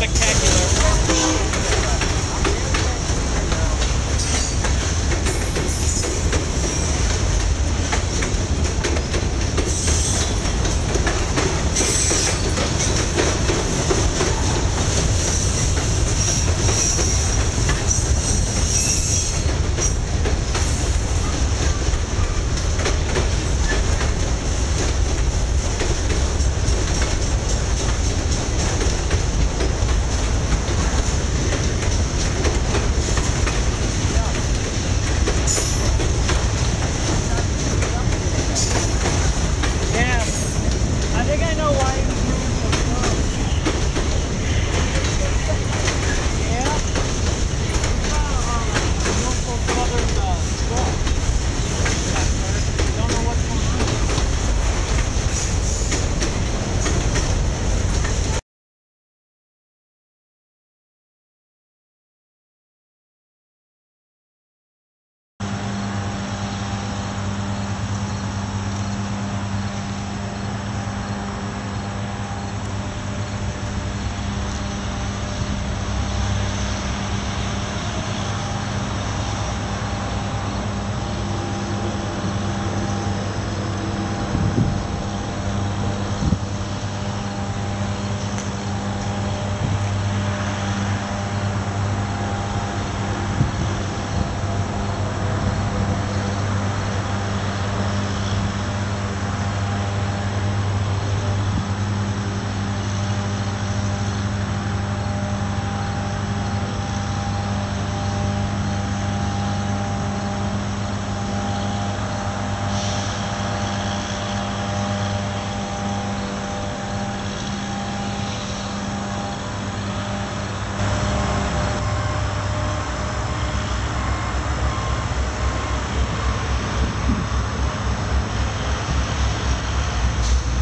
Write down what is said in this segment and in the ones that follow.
spectacular.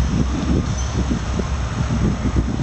Thank you.